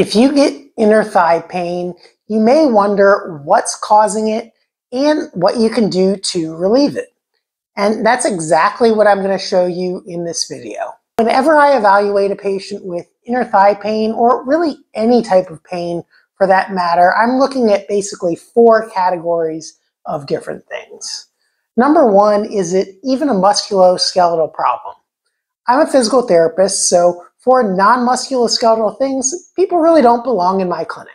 If you get inner thigh pain, you may wonder what's causing it and what you can do to relieve it. And that's exactly what I'm going to show you in this video. Whenever I evaluate a patient with inner thigh pain, or really any type of pain for that matter, I'm looking at basically four categories of different things. Number one, is it even a musculoskeletal problem? I'm a physical therapist, so for non-musculoskeletal things, people really don't belong in my clinic.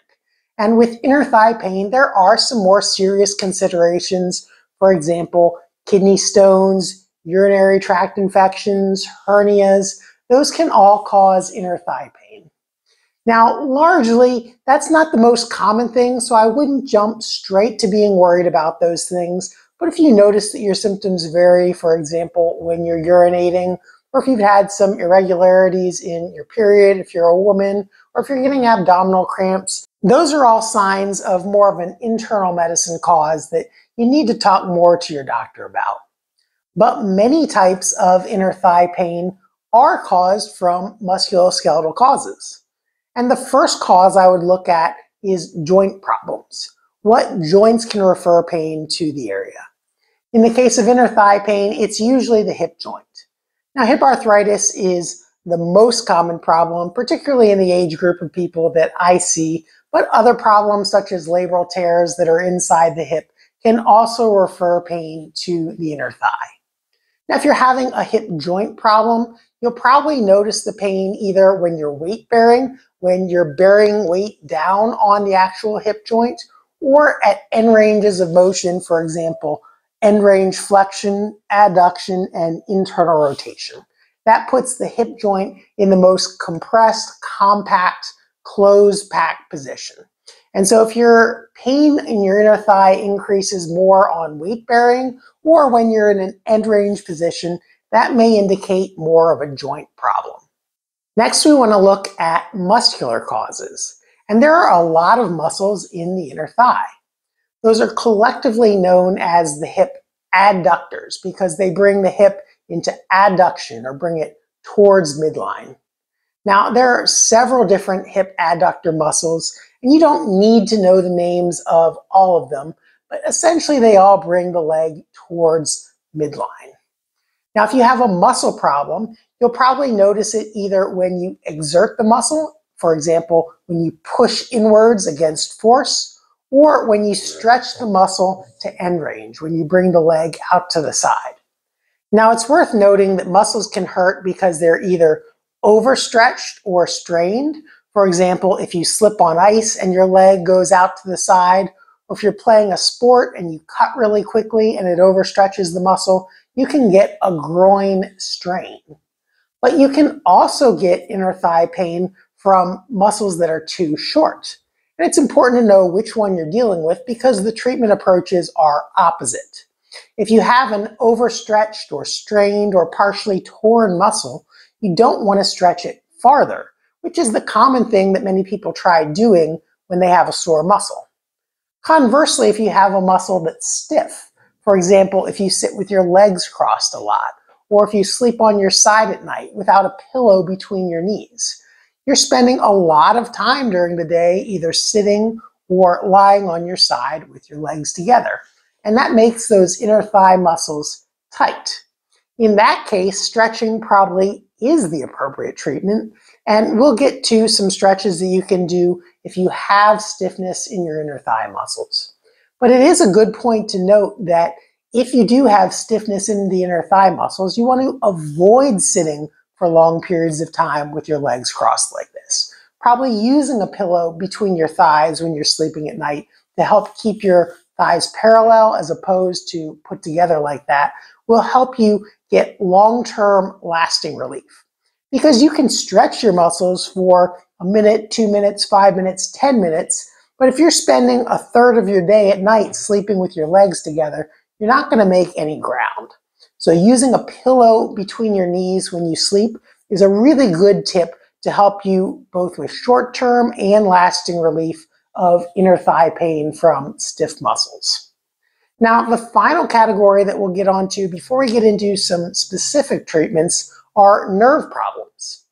And with inner thigh pain, there are some more serious considerations. For example, kidney stones, urinary tract infections, hernias, those can all cause inner thigh pain. Now, largely, that's not the most common thing, so I wouldn't jump straight to being worried about those things. But if you notice that your symptoms vary, for example, when you're urinating or if you've had some irregularities in your period, if you're a woman, or if you're getting abdominal cramps, those are all signs of more of an internal medicine cause that you need to talk more to your doctor about. But many types of inner thigh pain are caused from musculoskeletal causes. And the first cause I would look at is joint problems. What joints can refer pain to the area? In the case of inner thigh pain, it's usually the hip joint. Now, hip arthritis is the most common problem, particularly in the age group of people that I see, but other problems such as labral tears that are inside the hip can also refer pain to the inner thigh. Now, if you're having a hip joint problem, you'll probably notice the pain either when you're weight bearing, when you're bearing weight down on the actual hip joint, or at end ranges of motion, for example, end range flexion, adduction, and internal rotation. That puts the hip joint in the most compressed, compact, closed packed position. And so if your pain in your inner thigh increases more on weight bearing or when you're in an end range position, that may indicate more of a joint problem. Next, we want to look at muscular causes. And there are a lot of muscles in the inner thigh. Those are collectively known as the hip adductors because they bring the hip into adduction or bring it towards midline. Now, there are several different hip adductor muscles, and you don't need to know the names of all of them, but essentially they all bring the leg towards midline. Now, if you have a muscle problem, you'll probably notice it either when you exert the muscle, for example, when you push inwards against force, or when you stretch the muscle to end range, when you bring the leg out to the side. Now it's worth noting that muscles can hurt because they're either overstretched or strained. For example, if you slip on ice and your leg goes out to the side, or if you're playing a sport and you cut really quickly and it overstretches the muscle, you can get a groin strain. But you can also get inner thigh pain from muscles that are too short. And it's important to know which one you're dealing with because the treatment approaches are opposite. If you have an overstretched or strained or partially torn muscle, you don't want to stretch it farther, which is the common thing that many people try doing when they have a sore muscle. Conversely, if you have a muscle that's stiff, for example, if you sit with your legs crossed a lot, or if you sleep on your side at night without a pillow between your knees, you're spending a lot of time during the day either sitting or lying on your side with your legs together. And that makes those inner thigh muscles tight. In that case, stretching probably is the appropriate treatment. And we'll get to some stretches that you can do if you have stiffness in your inner thigh muscles. But it is a good point to note that if you do have stiffness in the inner thigh muscles, you want to avoid sitting for long periods of time with your legs crossed like this. Probably using a pillow between your thighs when you're sleeping at night to help keep your thighs parallel as opposed to put together like that will help you get long-term lasting relief. Because you can stretch your muscles for a minute, two minutes, five minutes, 10 minutes, but if you're spending a third of your day at night sleeping with your legs together, you're not gonna make any ground. So using a pillow between your knees when you sleep is a really good tip to help you both with short-term and lasting relief of inner thigh pain from stiff muscles. Now, the final category that we'll get onto before we get into some specific treatments are nerve problems.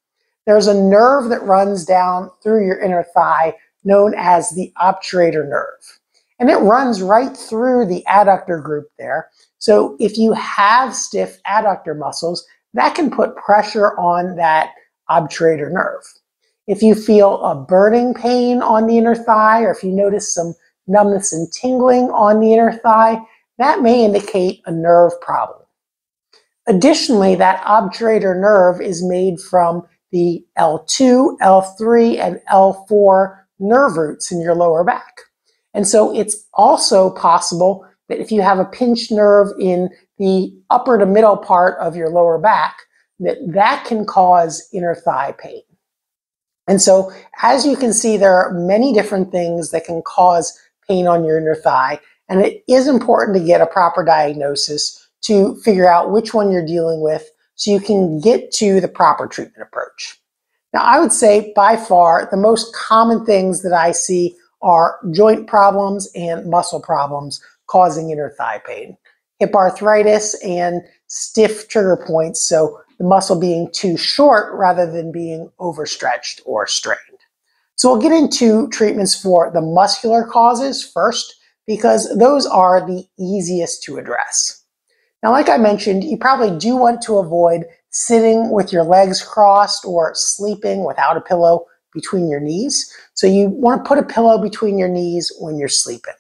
there's a nerve that runs down through your inner thigh known as the obturator nerve. And it runs right through the adductor group there. So if you have stiff adductor muscles, that can put pressure on that obturator nerve. If you feel a burning pain on the inner thigh, or if you notice some numbness and tingling on the inner thigh, that may indicate a nerve problem. Additionally, that obturator nerve is made from the L2, L3, and L4 nerve roots in your lower back. And so it's also possible that if you have a pinched nerve in the upper to middle part of your lower back, that that can cause inner thigh pain. And so as you can see, there are many different things that can cause pain on your inner thigh. And it is important to get a proper diagnosis to figure out which one you're dealing with so you can get to the proper treatment approach. Now, I would say by far the most common things that I see are joint problems and muscle problems causing inner thigh pain. Hip arthritis and stiff trigger points, so the muscle being too short rather than being overstretched or strained. So we'll get into treatments for the muscular causes first because those are the easiest to address. Now, like I mentioned, you probably do want to avoid sitting with your legs crossed or sleeping without a pillow between your knees. So you want to put a pillow between your knees when you're sleeping.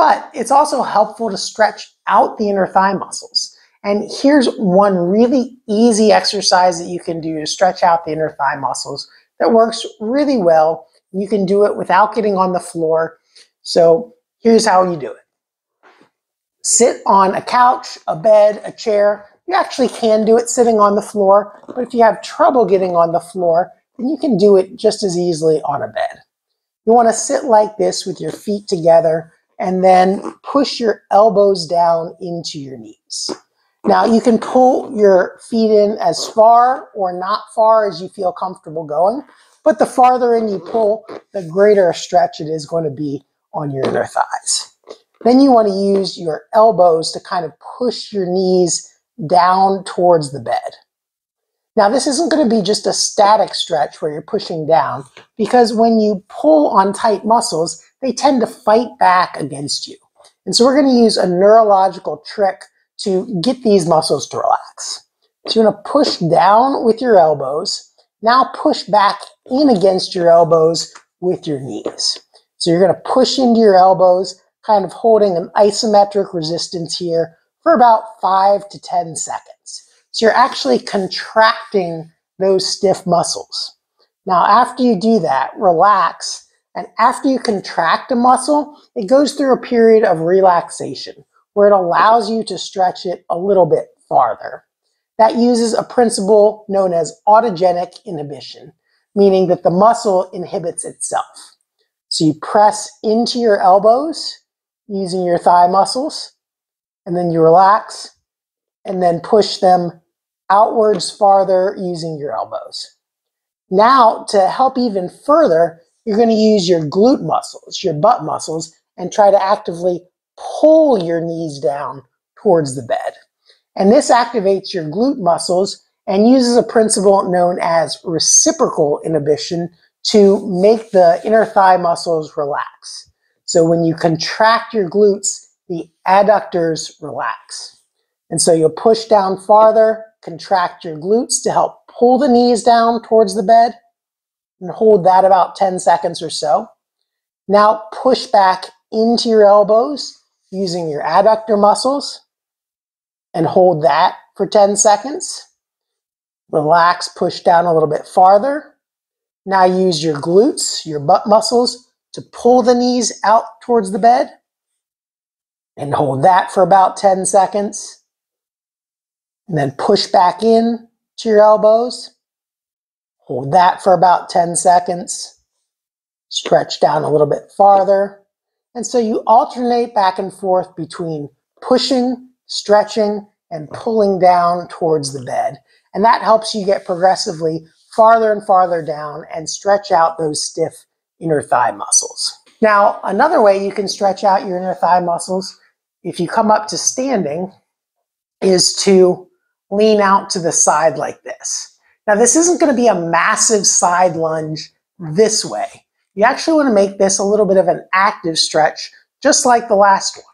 But it's also helpful to stretch out the inner thigh muscles. And here's one really easy exercise that you can do to stretch out the inner thigh muscles that works really well. You can do it without getting on the floor. So here's how you do it. Sit on a couch, a bed, a chair. You actually can do it sitting on the floor, but if you have trouble getting on the floor, then you can do it just as easily on a bed. You want to sit like this with your feet together and then push your elbows down into your knees. Now you can pull your feet in as far or not far as you feel comfortable going, but the farther in you pull, the greater a stretch it is going to be on your inner thighs. Then you want to use your elbows to kind of push your knees down towards the bed. Now this isn't going to be just a static stretch where you're pushing down because when you pull on tight muscles, they tend to fight back against you. And so we're going to use a neurological trick to get these muscles to relax. So you're going to push down with your elbows. Now push back in against your elbows with your knees. So you're going to push into your elbows, kind of holding an isometric resistance here for about five to 10 seconds. So you're actually contracting those stiff muscles. Now, after you do that, relax. And after you contract a muscle, it goes through a period of relaxation where it allows you to stretch it a little bit farther. That uses a principle known as autogenic inhibition, meaning that the muscle inhibits itself. So you press into your elbows using your thigh muscles, and then you relax, and then push them outwards farther using your elbows. Now, to help even further, you're going to use your glute muscles, your butt muscles, and try to actively pull your knees down towards the bed. And this activates your glute muscles and uses a principle known as reciprocal inhibition to make the inner thigh muscles relax. So when you contract your glutes, the adductors relax. And so you'll push down farther, contract your glutes to help pull the knees down towards the bed, and hold that about 10 seconds or so. Now push back into your elbows using your adductor muscles and hold that for 10 seconds. Relax, push down a little bit farther. Now use your glutes, your butt muscles, to pull the knees out towards the bed and hold that for about 10 seconds. And then push back in to your elbows. Hold that for about 10 seconds. Stretch down a little bit farther. And so you alternate back and forth between pushing, stretching, and pulling down towards the bed. And that helps you get progressively farther and farther down and stretch out those stiff inner thigh muscles. Now, another way you can stretch out your inner thigh muscles if you come up to standing is to lean out to the side like this. Now this isn't going to be a massive side lunge this way. You actually want to make this a little bit of an active stretch, just like the last one.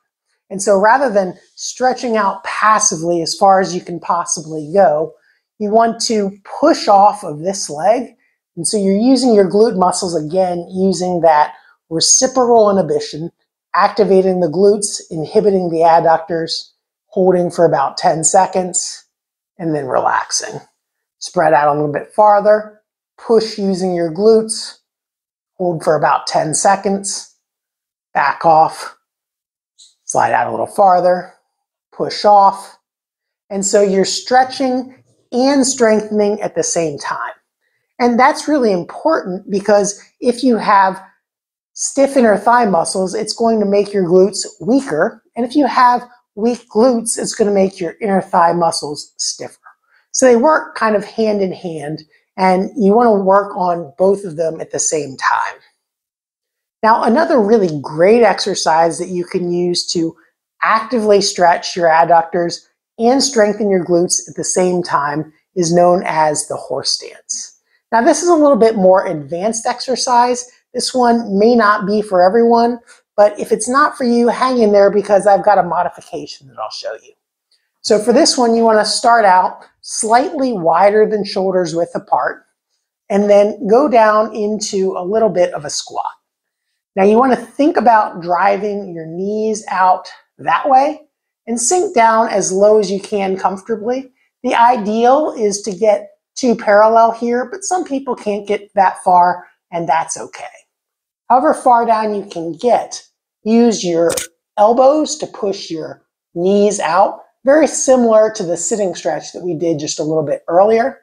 And so rather than stretching out passively as far as you can possibly go, you want to push off of this leg. And so you're using your glute muscles again, using that reciprocal inhibition, activating the glutes, inhibiting the adductors, holding for about 10 seconds, and then relaxing. Spread out a little bit farther, push using your glutes, hold for about 10 seconds, back off, slide out a little farther, push off. And so you're stretching and strengthening at the same time. And that's really important because if you have stiff inner thigh muscles, it's going to make your glutes weaker. And if you have weak glutes, it's going to make your inner thigh muscles stiffer. So they work kind of hand in hand, and you want to work on both of them at the same time. Now, another really great exercise that you can use to actively stretch your adductors and strengthen your glutes at the same time is known as the horse stance. Now, this is a little bit more advanced exercise. This one may not be for everyone, but if it's not for you, hang in there because I've got a modification that I'll show you. So for this one, you want to start out slightly wider than shoulders width apart, and then go down into a little bit of a squat. Now you want to think about driving your knees out that way and sink down as low as you can comfortably. The ideal is to get to parallel here, but some people can't get that far and that's okay. However far down you can get, use your elbows to push your knees out, very similar to the sitting stretch that we did just a little bit earlier.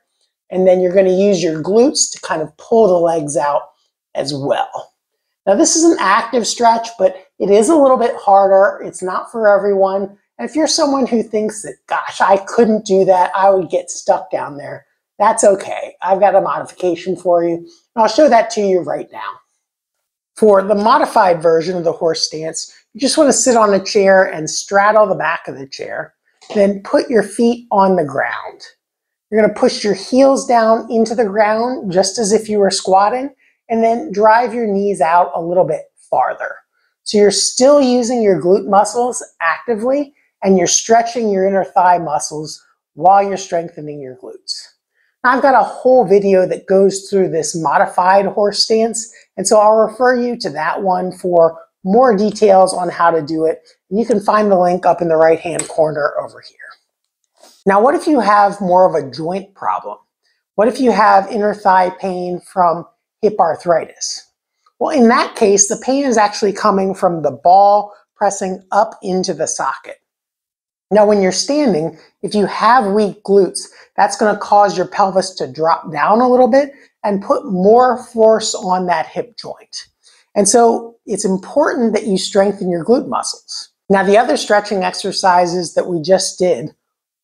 And then you're gonna use your glutes to kind of pull the legs out as well. Now this is an active stretch, but it is a little bit harder. It's not for everyone. And if you're someone who thinks that, gosh, I couldn't do that, I would get stuck down there, that's okay. I've got a modification for you. And I'll show that to you right now. For the modified version of the horse stance, you just want to sit on a chair and straddle the back of the chair. Then put your feet on the ground. You're going to push your heels down into the ground just as if you were squatting and then drive your knees out a little bit farther. So you're still using your glute muscles actively and you're stretching your inner thigh muscles while you're strengthening your glutes. I've got a whole video that goes through this modified horse stance, and so I'll refer you to that one for more details on how to do it. You can find the link up in the right-hand corner over here. Now, what if you have more of a joint problem? What if you have inner thigh pain from hip arthritis? Well, in that case, the pain is actually coming from the ball pressing up into the socket. Now, when you're standing, if you have weak glutes, that's going to cause your pelvis to drop down a little bit and put more force on that hip joint. And so it's important that you strengthen your glute muscles. Now, the other stretching exercises that we just did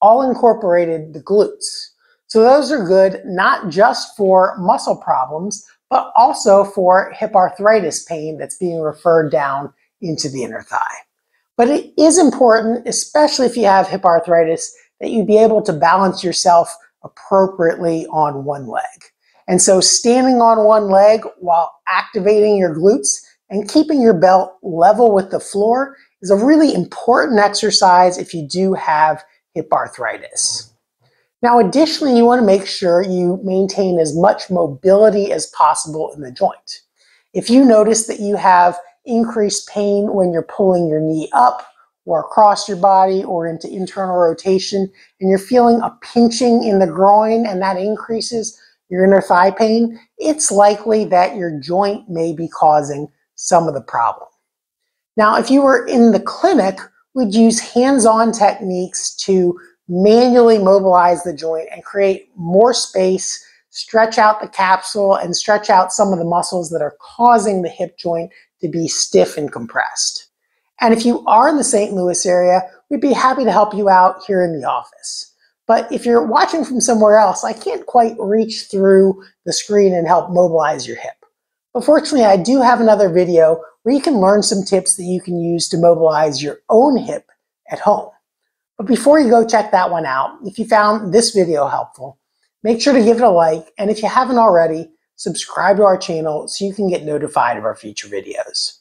all incorporated the glutes. So those are good not just for muscle problems, but also for hip arthritis pain that's being referred down into the inner thigh. But it is important, especially if you have hip arthritis, that you be able to balance yourself appropriately on one leg. And so standing on one leg while activating your glutes and keeping your belt level with the floor is a really important exercise if you do have hip arthritis. Now, additionally, you want to make sure you maintain as much mobility as possible in the joint. If you notice that you have increased pain when you're pulling your knee up or across your body or into internal rotation, and you're feeling a pinching in the groin and that increases your inner thigh pain, it's likely that your joint may be causing some of the problem. Now, if you were in the clinic, we'd use hands-on techniques to manually mobilize the joint and create more space, stretch out the capsule, and stretch out some of the muscles that are causing the hip joint to be stiff and compressed. And if you are in the St. Louis area, we'd be happy to help you out here in the office. But if you're watching from somewhere else, I can't quite reach through the screen and help mobilize your hip. But fortunately, I do have another video where you can learn some tips that you can use to mobilize your own hip at home. But before you go check that one out, if you found this video helpful, Make sure to give it a like, and if you haven't already, subscribe to our channel so you can get notified of our future videos.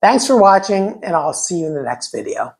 Thanks for watching, and I'll see you in the next video.